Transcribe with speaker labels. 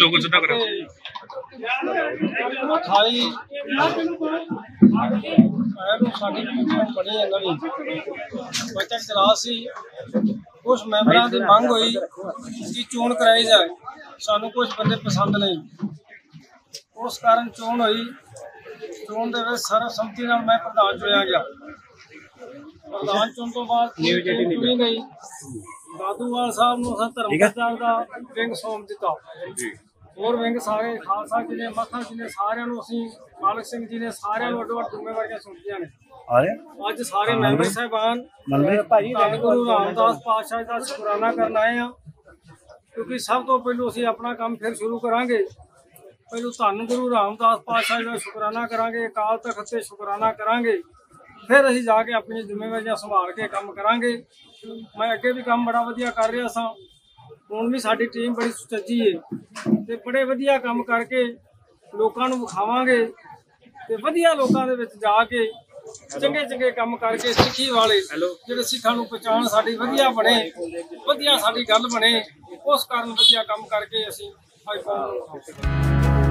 Speaker 1: Logo ਸਿੱਧਾ ਕਰੋ
Speaker 2: ਅਠਾਈ ਐਨੂੰ ਸਾਡੀ ਟੀਮ ਬਣੀ ਹੈ ਨਵੀਂ ਬਚਤ ਚਲਾ ਸੀ। ਕੁਝ ਮੈਂਬਰਾਂ ਦੀ ਮੰਗ ਹੋਈ ਕਿ ਚੋਣ ਕਰਾਈ ਜਾਏ। ਸਾਨੂੰ ਕੁਝ ਬੰਦੇ ਪਸੰਦ ਨਹੀਂ। ਉਸ ਕਾਰਨ ਚੋਣ ਹੋਈ। ਚੋਣ ਦੇ ਵਿੱਚ ਸਰਬਸੰਮਤੀ ਨਾਲ ਮੈਂ ਪ੍ਰਧਾਨ ਚੁਣਿਆ ਗਿਆ। ਪ੍ਰਧਾਨ ਚੁਣ ਤੋਂ ਬਾਅਦ ਨਿਊ ਜਿਹੜੀ ਨਿਕਲੀ ਗਈ ਦਾਦੂਵਾਲ ਸਾਹਿਬ ਨੂੰ ਅਸਾਂ ਧਰਮ ਪ੍ਰਚਾਰ ਦਾ ਵਿੰਗ ਸੌਂਪ ਦਿੱਤਾ। ਹੋਰ ਵਿੰਗ ਸਾਰੇ ਖਾਲਸਾ ਜੀ ਨੇ ਮੱਖਾ ਜੀ ਨੇ ਸਾਰਿਆਂ ਨੂੰ ਅਸੀਂ ਮਾਲਕ ਸਿੰਘ ਜੀ ਨੇ ਸਾਰਿਆਂ ਨੂੰ ਅੱਡੋ ਅੱਡ ਜ਼ਿੰਮੇਵਾਰੀਆਂ ਸੌਂਪੀਆਂ ਨੇ। ਅੱਜ ਸਾਰੇ ਮੈਂਬਰ ਸਾਹਿਬਾਨ ਧੰਨ ਗੁਰੂ ਰਾਮਦਾਸ ਪਾਤਸ਼ਾਹ ਦਾ ਸ਼ੁਕਰਾਨਾ ਕਰਨ ਆਏ ਆ ਕਿਉਂਕਿ ਸਭ ਤੋਂ ਪਹਿਲਾਂ ਅਸੀਂ ਆਪਣਾ ਕੰਮ ਫਿਰ ਸ਼ੁਰੂ ਕਰਾਂਗੇ। ਪਹਿਲਾਂ ਧੰਨ ਗੁਰੂ ਰਾਮਦਾਸ ਪਾਤਸ਼ਾਹ ਦਾ ਸ਼ੁਕਰਾਨਾ ਕਰਾਂਗੇ ਅਕਾਲ ਤਖਤ ਤੇ ਸ਼ੁਕਰਾਨਾ ਕਰਾਂਗੇ। ਫਿਰ ਅਸੀਂ ਜਾ ਕੇ ਆਪਣੀ ਜ਼ਿੰਮੇਵਾਰੀਆਂ ਸੰਭਾਲ ਕੇ ਕੰਮ ਕਰਾਂਗੇ। ਮੈਂ ਅੱਗੇ ਵੀ ਕੰਮ ਬੜਾ ਵਧੀਆ ਕਰ ਰਿਹਾ ਸਾਂ। ਹੁਣ ਵੀ ਸਾਡੀ ਟੀਮ ਬੜੀ ਸੁਚੱਜੀ ਹੈ ਤੇ ਬੜੇ ਵਧੀਆ ਕੰਮ ਕਰਕੇ ਲੋਕਾਂ ਨੂੰ ਵਿਖਾਵਾਂਗੇ ਤੇ ਵਧੀਆ ਲੋਕਾਂ ਦੇ ਵਿੱਚ ਜਾ ਕੇ ਚੰਗੇ ਚੰਗੇ ਕੰਮ ਕਰਕੇ ਸਿੱਖੀ ਵਾਲੇ ਜਿਹੜੇ ਸਿੱਖਾਂ ਨੂੰ ਪਛਾਣ ਸਾਡੀ ਵਧੀਆ ਬਣੇ ਵਧੀਆ ਸਾਡੀ ਗੱਲ ਬਣੇ ਉਸ ਕਾਰਨ ਵਧੀਆ ਕੰਮ ਕਰਕੇ ਅਸੀਂ ਵਿਖਾਵਾਂਗੇ